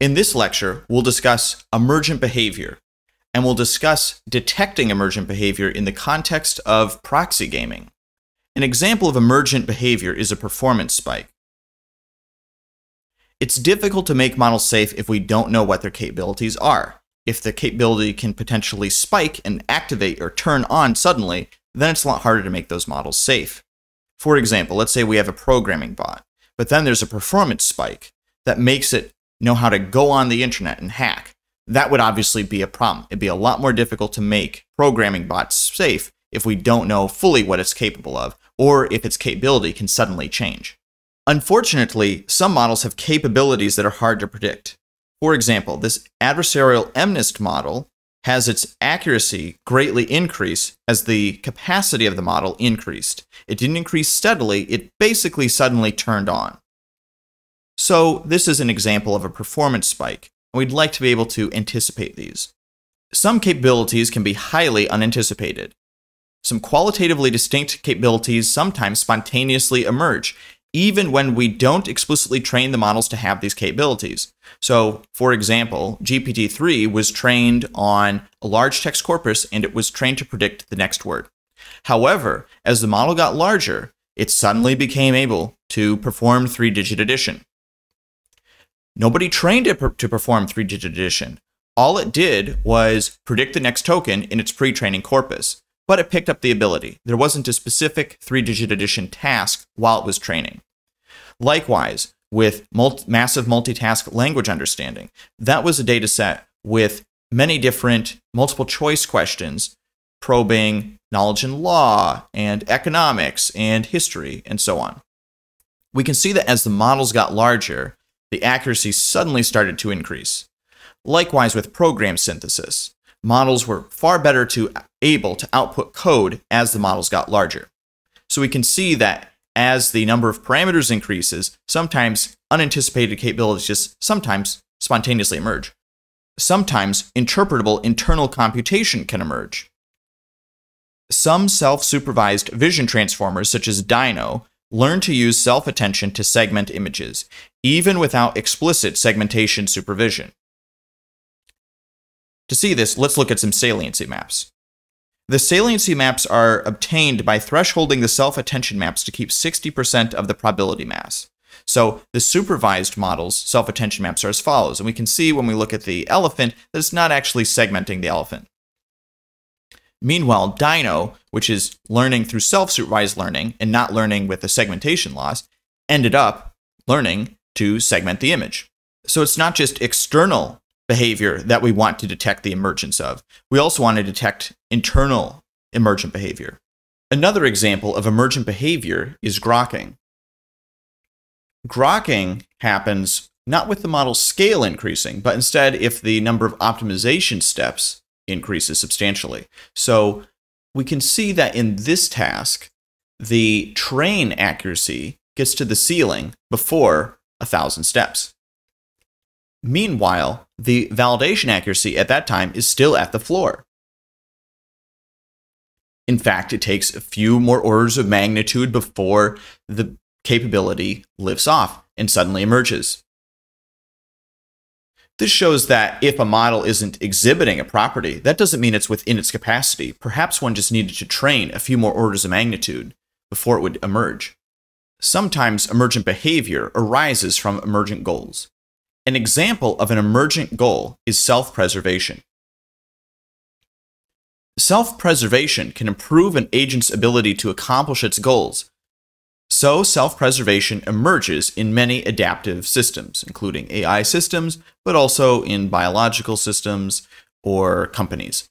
In this lecture, we'll discuss emergent behavior, and we'll discuss detecting emergent behavior in the context of proxy gaming. An example of emergent behavior is a performance spike. It's difficult to make models safe if we don't know what their capabilities are. If the capability can potentially spike and activate or turn on suddenly, then it's a lot harder to make those models safe. For example, let's say we have a programming bot, but then there's a performance spike that makes it know how to go on the internet and hack. That would obviously be a problem. It'd be a lot more difficult to make programming bots safe if we don't know fully what it's capable of, or if its capability can suddenly change. Unfortunately, some models have capabilities that are hard to predict. For example, this adversarial MNIST model has its accuracy greatly increase as the capacity of the model increased. It didn't increase steadily, it basically suddenly turned on. So, this is an example of a performance spike, and we'd like to be able to anticipate these. Some capabilities can be highly unanticipated. Some qualitatively distinct capabilities sometimes spontaneously emerge, even when we don't explicitly train the models to have these capabilities. So, for example, GPT-3 was trained on a large text corpus and it was trained to predict the next word. However, as the model got larger, it suddenly became able to perform three-digit addition. Nobody trained it to perform three-digit addition. All it did was predict the next token in its pre-training corpus but it picked up the ability. There wasn't a specific three digit addition task while it was training. Likewise, with multi- massive multitask language understanding, that was a data set with many different multiple choice questions probing knowledge in law and economics and history and so on. We can see that as the models got larger, the accuracy suddenly started to increase. Likewise with program synthesis models were far better to able to output code as the models got larger. So we can see that as the number of parameters increases, sometimes unanticipated capabilities just sometimes spontaneously emerge. Sometimes interpretable internal computation can emerge. Some self-supervised vision transformers, such as Dino, learn to use self-attention to segment images, even without explicit segmentation supervision. To see this, let's look at some saliency maps. The saliency maps are obtained by thresholding the self-attention maps to keep 60% of the probability mass. So the supervised model's self-attention maps are as follows, and we can see when we look at the elephant that it's not actually segmenting the elephant. Meanwhile, Dino, which is learning through self-supervised learning and not learning with the segmentation loss, ended up learning to segment the image. So it's not just external behavior that we want to detect the emergence of. We also want to detect internal emergent behavior. Another example of emergent behavior is grokking. Grokking happens not with the model scale increasing, but instead if the number of optimization steps increases substantially. So we can see that in this task, the train accuracy gets to the ceiling before a thousand steps. Meanwhile, the validation accuracy at that time is still at the floor. In fact, it takes a few more orders of magnitude before the capability lifts off and suddenly emerges. This shows that if a model isn't exhibiting a property, that doesn't mean it's within its capacity. Perhaps one just needed to train a few more orders of magnitude before it would emerge. Sometimes emergent behavior arises from emergent goals. An example of an emergent goal is self preservation. Self preservation can improve an agent's ability to accomplish its goals. So, self preservation emerges in many adaptive systems, including AI systems, but also in biological systems or companies.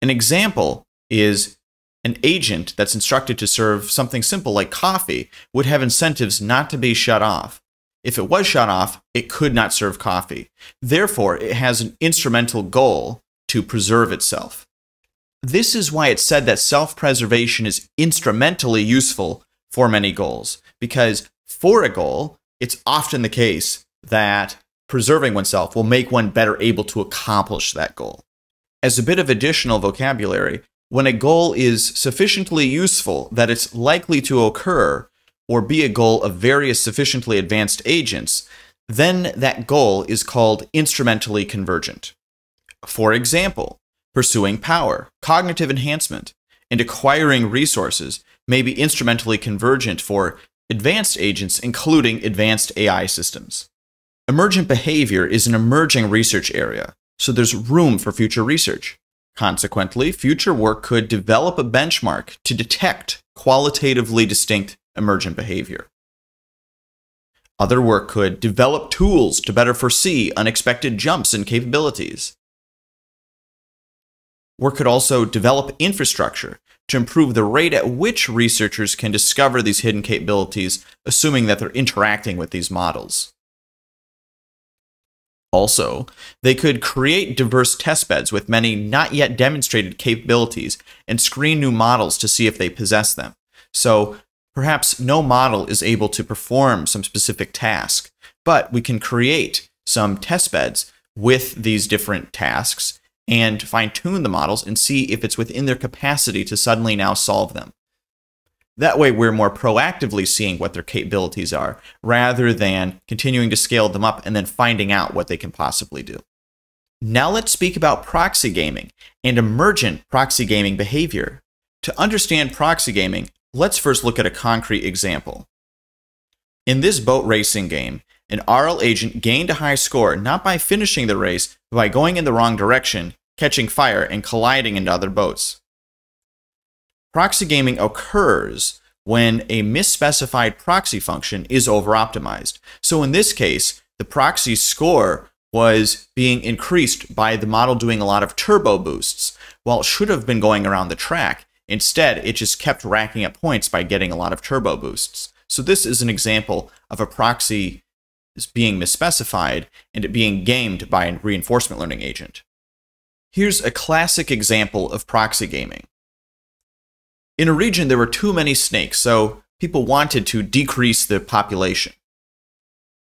An example is an agent that's instructed to serve something simple like coffee would have incentives not to be shut off. If it was shut off, it could not serve coffee. Therefore, it has an instrumental goal to preserve itself. This is why it's said that self preservation is instrumentally useful for many goals, because for a goal, it's often the case that preserving oneself will make one better able to accomplish that goal. As a bit of additional vocabulary, when a goal is sufficiently useful that it's likely to occur, or be a goal of various sufficiently advanced agents, then that goal is called instrumentally convergent. For example, pursuing power, cognitive enhancement, and acquiring resources may be instrumentally convergent for advanced agents, including advanced AI systems. Emergent behavior is an emerging research area, so there's room for future research. Consequently, future work could develop a benchmark to detect qualitatively distinct emergent behavior. Other work could develop tools to better foresee unexpected jumps in capabilities. Work could also develop infrastructure to improve the rate at which researchers can discover these hidden capabilities, assuming that they're interacting with these models. Also, they could create diverse testbeds with many not yet demonstrated capabilities and screen new models to see if they possess them. So, perhaps no model is able to perform some specific task, but we can create some testbeds with these different tasks and fine tune the models and see if it's within their capacity to suddenly now solve them. That way, we're more proactively seeing what their capabilities are rather than continuing to scale them up and then finding out what they can possibly do. Now, let's speak about proxy gaming and emergent proxy gaming behavior. To understand proxy gaming, let's first look at a concrete example. In this boat racing game, an RL agent gained a high score not by finishing the race, but by going in the wrong direction, catching fire, and colliding into other boats. Proxy gaming occurs when a misspecified proxy function is over-optimized. So in this case, the proxy score was being increased by the model doing a lot of turbo boosts, while it should have been going around the track. Instead, it just kept racking up points by getting a lot of turbo boosts. So this is an example of a proxy being misspecified and it being gamed by a reinforcement learning agent. Here's a classic example of proxy gaming. In a region, there were too many snakes, so people wanted to decrease the population.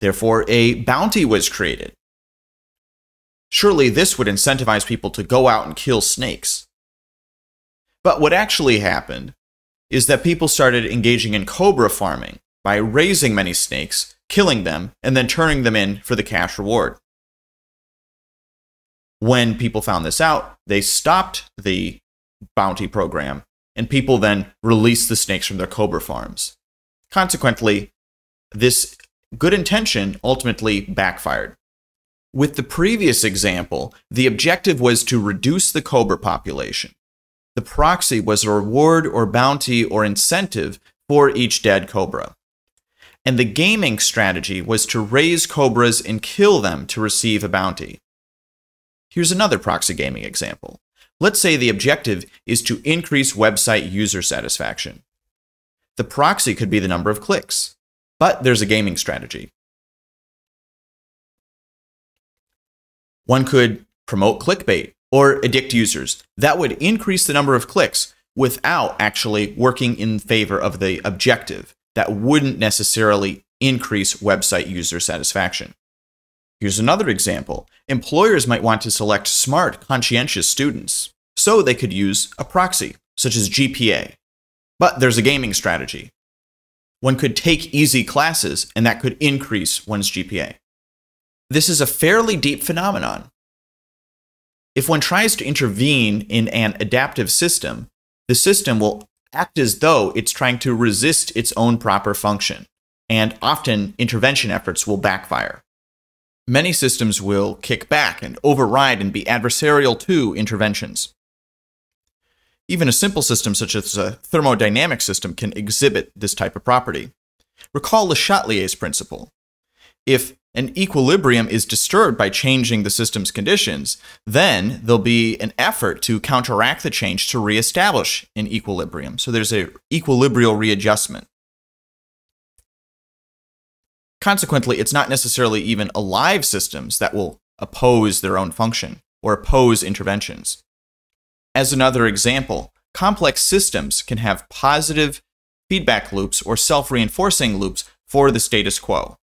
Therefore, a bounty was created. Surely this would incentivize people to go out and kill snakes. But what actually happened is that people started engaging in cobra farming by raising many snakes, killing them, and then turning them in for the cash reward. When people found this out, they stopped the bounty program and people then release the snakes from their cobra farms. Consequently, this good intention ultimately backfired. With the previous example, the objective was to reduce the cobra population. The proxy was a reward or bounty or incentive for each dead cobra. And the gaming strategy was to raise cobras and kill them to receive a bounty. Here's another proxy gaming example. Let's say the objective is to increase website user satisfaction. The proxy could be the number of clicks, but there's a gaming strategy. One could promote clickbait or addict users. That would increase the number of clicks without actually working in favor of the objective. That wouldn't necessarily increase website user satisfaction. Here's another example. Employers might want to select smart, conscientious students, so they could use a proxy, such as GPA. But there's a gaming strategy. One could take easy classes, and that could increase one's GPA. This is a fairly deep phenomenon. If one tries to intervene in an adaptive system, the system will act as though it's trying to resist its own proper function, and often intervention efforts will backfire many systems will kick back and override and be adversarial to interventions. Even a simple system such as a thermodynamic system can exhibit this type of property. Recall Le Chatelier's principle. If an equilibrium is disturbed by changing the system's conditions, then there'll be an effort to counteract the change to reestablish an equilibrium. So there's an equilibrial readjustment. Consequently, it's not necessarily even alive systems that will oppose their own function or oppose interventions. As another example, complex systems can have positive feedback loops or self reinforcing loops for the status quo.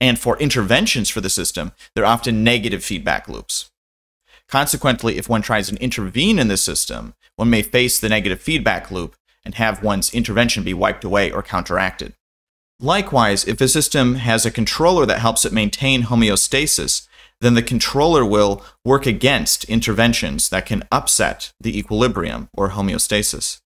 And for interventions for the system, they're often negative feedback loops. Consequently, if one tries to intervene in the system, one may face the negative feedback loop and have one's intervention be wiped away or counteracted. Likewise, if a system has a controller that helps it maintain homeostasis, then the controller will work against interventions that can upset the equilibrium or homeostasis.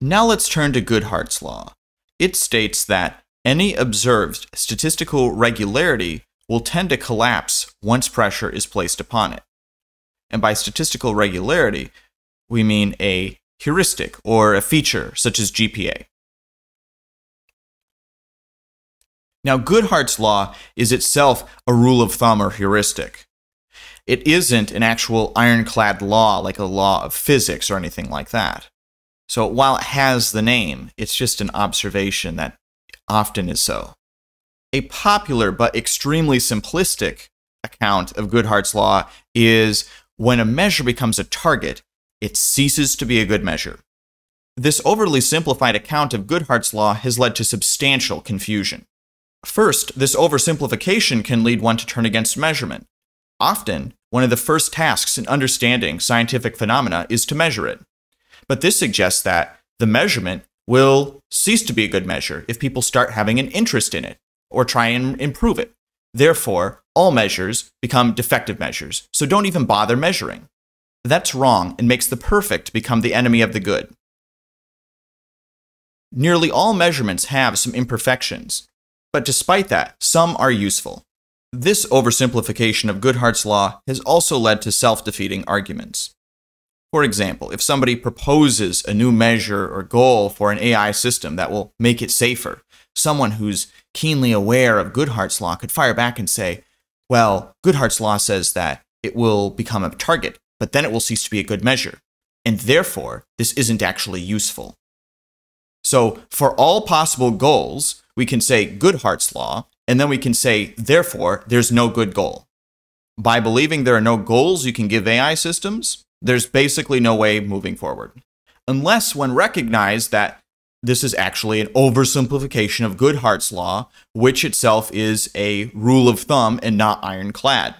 Now let's turn to Goodhart's law. It states that any observed statistical regularity will tend to collapse once pressure is placed upon it. And by statistical regularity, we mean a heuristic or a feature such as GPA. Now, Goodhart's law is itself a rule of thumb or heuristic. It isn't an actual ironclad law like a law of physics or anything like that. So while it has the name, it's just an observation that often is so. A popular but extremely simplistic account of Goodhart's law is when a measure becomes a target, it ceases to be a good measure. This overly simplified account of Goodhart's law has led to substantial confusion. First, this oversimplification can lead one to turn against measurement. Often, one of the first tasks in understanding scientific phenomena is to measure it. But this suggests that the measurement will cease to be a good measure if people start having an interest in it or try and improve it. Therefore, all measures become defective measures, so don't even bother measuring. That's wrong and makes the perfect become the enemy of the good. Nearly all measurements have some imperfections, but despite that, some are useful. This oversimplification of Goodhart's law has also led to self defeating arguments. For example, if somebody proposes a new measure or goal for an AI system that will make it safer, someone who's keenly aware of Goodhart's law could fire back and say, well, Goodhart's law says that it will become a target, but then it will cease to be a good measure. And therefore, this isn't actually useful. So, for all possible goals, we can say Goodhart's law, and then we can say, therefore, there's no good goal. By believing there are no goals you can give AI systems, there's basically no way moving forward. Unless one recognized that this is actually an oversimplification of Goodhart's law, which itself is a rule of thumb and not ironclad.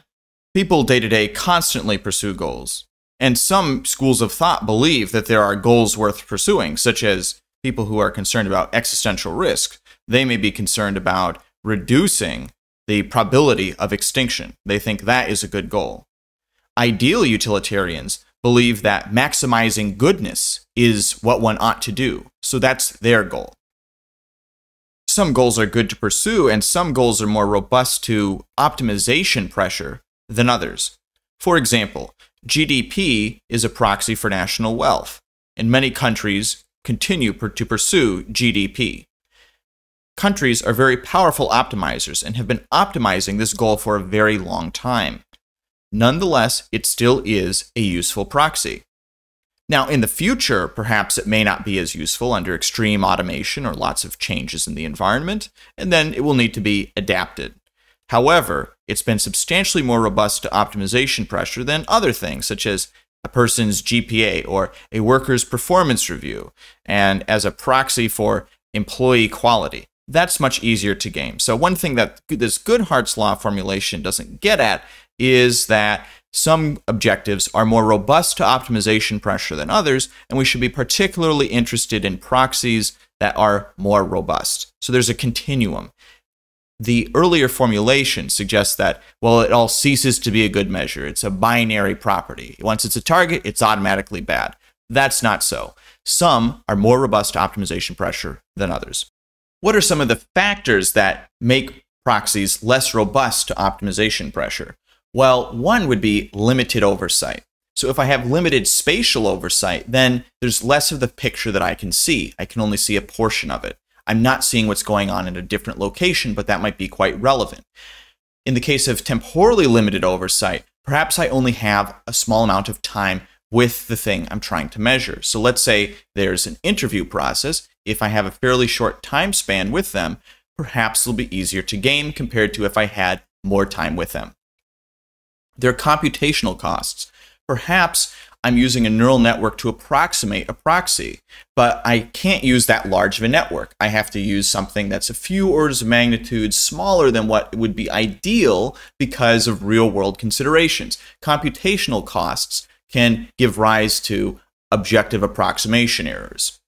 People day to day constantly pursue goals. And some schools of thought believe that there are goals worth pursuing, such as people who are concerned about existential risk. They may be concerned about reducing the probability of extinction. They think that is a good goal. Ideal utilitarians believe that maximizing goodness is what one ought to do. So that's their goal. Some goals are good to pursue, and some goals are more robust to optimization pressure than others. For example, GDP is a proxy for national wealth, In many countries continue to pursue GDP. Countries are very powerful optimizers and have been optimizing this goal for a very long time. Nonetheless, it still is a useful proxy. Now, in the future, perhaps it may not be as useful under extreme automation or lots of changes in the environment, and then it will need to be adapted. However, it's been substantially more robust to optimization pressure than other things, such as a person's GPA or a worker's performance review, and as a proxy for employee quality. That's much easier to game. So, one thing that this Goodhart's Law formulation doesn't get at is that some objectives are more robust to optimization pressure than others, and we should be particularly interested in proxies that are more robust. So there's a continuum. The earlier formulation suggests that, well, it all ceases to be a good measure. It's a binary property. Once it's a target, it's automatically bad. That's not so. Some are more robust to optimization pressure than others. What are some of the factors that make proxies less robust to optimization pressure? Well, one would be limited oversight. So if I have limited spatial oversight, then there's less of the picture that I can see. I can only see a portion of it. I'm not seeing what's going on in a different location, but that might be quite relevant. In the case of temporally limited oversight, perhaps I only have a small amount of time with the thing I'm trying to measure. So let's say there's an interview process. If I have a fairly short time span with them, perhaps it'll be easier to game compared to if I had more time with them. There are computational costs. Perhaps I'm using a neural network to approximate a proxy, but I can't use that large of a network. I have to use something that's a few orders of magnitude smaller than what would be ideal because of real world considerations. Computational costs can give rise to objective approximation errors.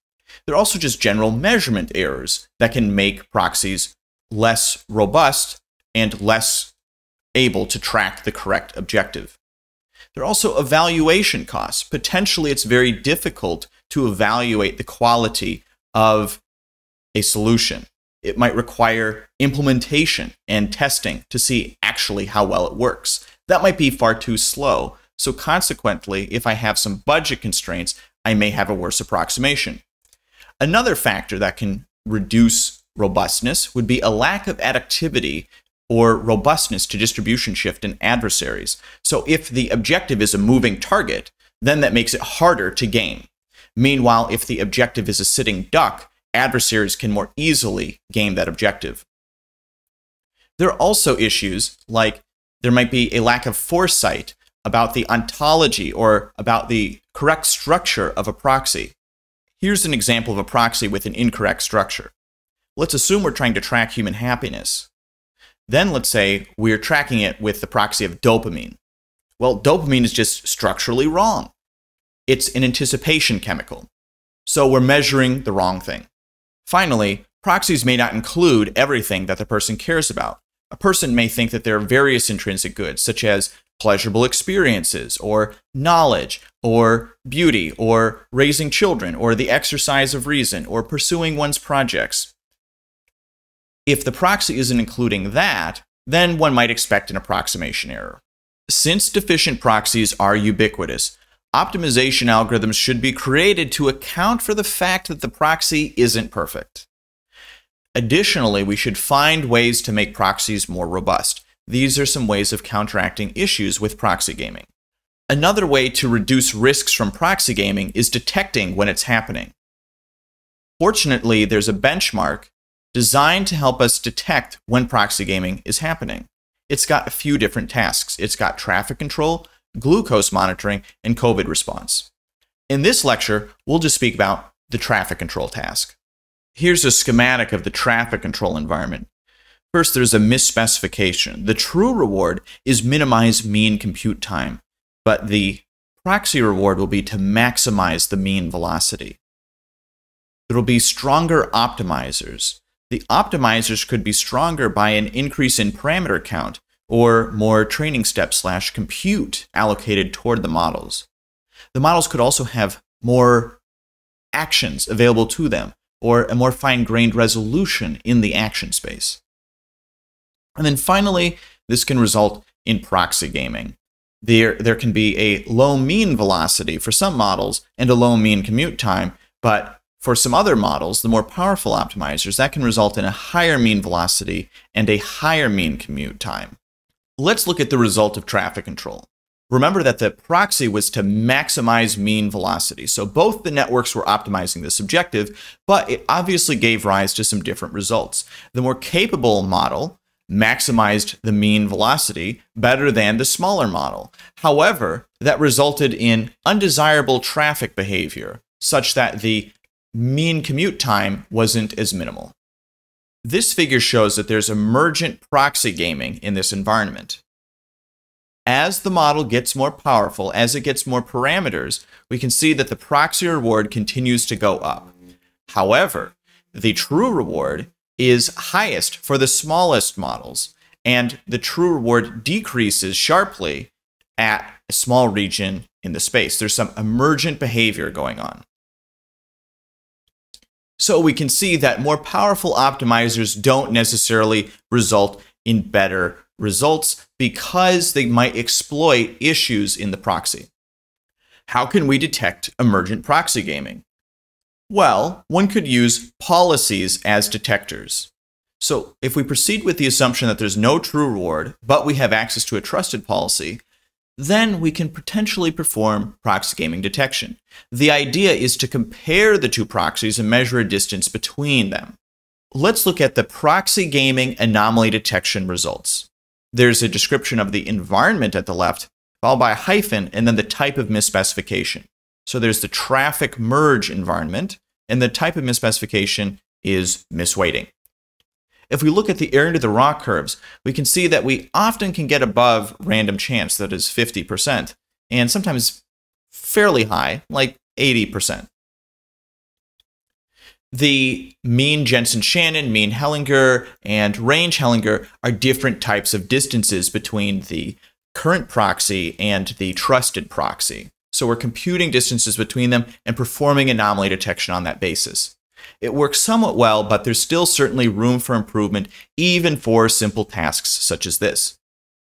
There are also just general measurement errors that can make proxies less robust and less able to track the correct objective. There are also evaluation costs. Potentially, it's very difficult to evaluate the quality of a solution. It might require implementation and testing to see actually how well it works. That might be far too slow. So, consequently, if I have some budget constraints, I may have a worse approximation. Another factor that can reduce robustness would be a lack of adaptivity or robustness to distribution shift in adversaries. So if the objective is a moving target, then that makes it harder to game. Meanwhile, if the objective is a sitting duck, adversaries can more easily game that objective. There are also issues like there might be a lack of foresight about the ontology or about the correct structure of a proxy. Here's an example of a proxy with an incorrect structure. Let's assume we're trying to track human happiness. Then let's say we're tracking it with the proxy of dopamine. Well, dopamine is just structurally wrong. It's an anticipation chemical. So we're measuring the wrong thing. Finally, proxies may not include everything that the person cares about. A person may think that there are various intrinsic goods, such as pleasurable experiences, or knowledge, or beauty, or raising children, or the exercise of reason, or pursuing one's projects. If the proxy isn't including that, then one might expect an approximation error. Since deficient proxies are ubiquitous, optimization algorithms should be created to account for the fact that the proxy isn't perfect. Additionally, we should find ways to make proxies more robust. These are some ways of counteracting issues with proxy gaming. Another way to reduce risks from proxy gaming is detecting when it's happening. Fortunately, there's a benchmark designed to help us detect when proxy gaming is happening. It's got a few different tasks. It's got traffic control, glucose monitoring, and COVID response. In this lecture, we'll just speak about the traffic control task. Here's a schematic of the traffic control environment. First, there's a misspecification. The true reward is minimize mean commute time, but the proxy reward will be to maximize the mean velocity. There will be stronger optimizers. The optimizers could be stronger by an increase in parameter count or more training steps slash compute allocated toward the models. The models could also have more actions available to them or a more fine-grained resolution in the action space. And then finally, this can result in proxy gaming. There, there can be a low mean velocity for some models and a low mean commute time, but for some other models, the more powerful optimizers, that can result in a higher mean velocity and a higher mean commute time. Let's look at the result of traffic control. Remember that the proxy was to maximize mean velocity. So both the networks were optimizing this objective, but it obviously gave rise to some different results. The more capable model maximized the mean velocity better than the smaller model. However, that resulted in undesirable traffic behavior such that the mean commute time wasn't as minimal. This figure shows that there's emergent proxy gaming in this environment. As the model gets more powerful, as it gets more parameters, we can see that the proxy reward continues to go up. However, the true reward is highest for the smallest models, and the true reward decreases sharply at a small region in the space. There's some emergent behavior going on. So we can see that more powerful optimizers don't necessarily result in better results because they might exploit issues in the proxy. How can we detect emergent proxy gaming? Well, one could use policies as detectors. So if we proceed with the assumption that there's no true reward, but we have access to a trusted policy, then we can potentially perform proxy gaming detection. The idea is to compare the two proxies and measure a distance between them. Let's look at the proxy gaming anomaly detection results. There's a description of the environment at the left, followed by a hyphen, and then the type of misspecification. So there's the traffic merge environment, and the type of misspecification is misweighting. If we look at the area under the ROC curves, we can see that we often can get above random chance, that is 50%, and sometimes fairly high, like 80%. The mean Jensen Shannon, mean Hellinger, and range Hellinger are different types of distances between the current proxy and the trusted proxy. So we're computing distances between them and performing anomaly detection on that basis. It works somewhat well, but there's still certainly room for improvement, even for simple tasks such as this.